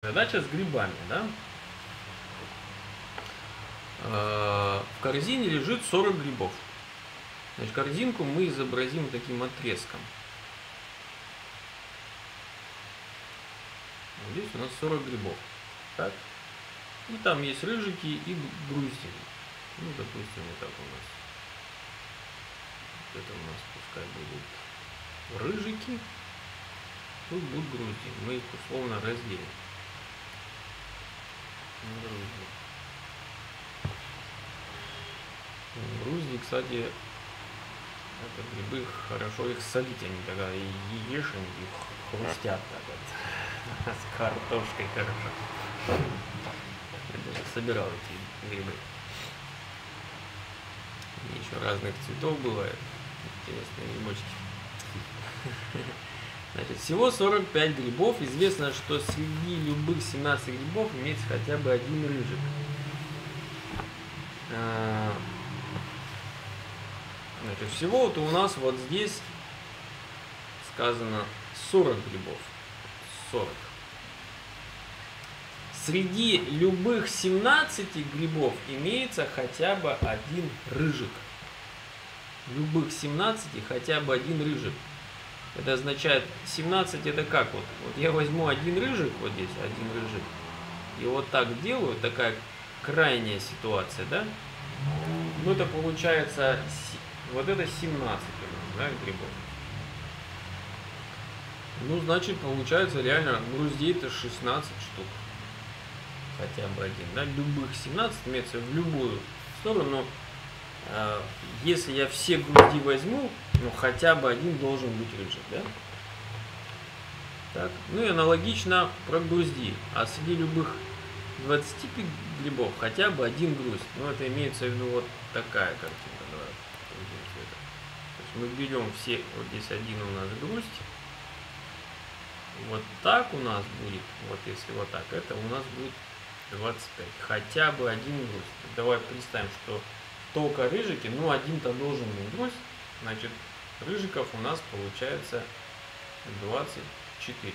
Задача с грибами, да? Э, в корзине лежит 40 грибов. Значит, корзинку мы изобразим таким отрезком. Здесь у нас 40 грибов. Так? И там есть рыжики и груздины. Ну, допустим, вот так у нас. Вот это у нас пускай будут рыжики. Тут будут груздины. Мы их условно разделим. Грузди. Грузди, кстати, это грибы, хорошо их солить, они тогда и ешь, они хрустят так вот. С картошкой хорошо. Я даже собирал эти грибы. И еще разных цветов бывает. Интересные грибочки. Значит, всего 45 грибов. Известно, что среди любых 17 грибов имеется хотя бы один рыжик. А, значит, всего вот у нас вот здесь сказано 40 грибов. 40. Среди любых 17 грибов имеется хотя бы один рыжик. Любых 17 хотя бы один рыжик. Это означает 17 это как вот? Вот я возьму один рыжик, вот здесь один рыжик, и вот так делаю, такая крайняя ситуация, да? Ну это получается, вот это 17 у нас, да, грибов. Ну, значит, получается реально груздей это 16 штук. Хотя бы один, да, любых 17 имеется в любую сторону, но если я все грузди возьму, ну, хотя бы один должен быть рыжик, да? Так. Ну и аналогично про грузди. А среди любых 25 грибов хотя бы один грусть. Ну, это имеется в виду вот такая картинка. Давай То есть мы берем все, вот здесь один у нас грусть. Вот так у нас будет, вот если вот так, это у нас будет 25. Хотя бы один грусть. Давай представим, что только рыжики, ну один-то должен быть. Значит, рыжиков у нас получается 24.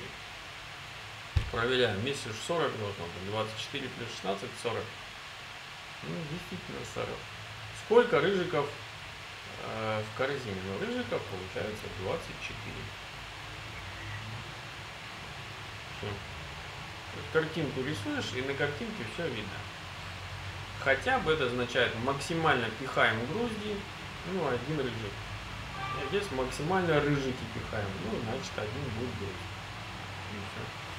Проверяем. Вместе 40 должно быть. 24 плюс 16 40. Ну, действительно 40. Сколько рыжиков э, в корзине? Ну, рыжиков получается 24. Все. Картинку рисуешь, и на картинке все видно. Хотя бы это означает максимально пихаем грузди, ну, один рыжик. И здесь максимально рыжики пихаем. Ну, значит, один будет груз. И все.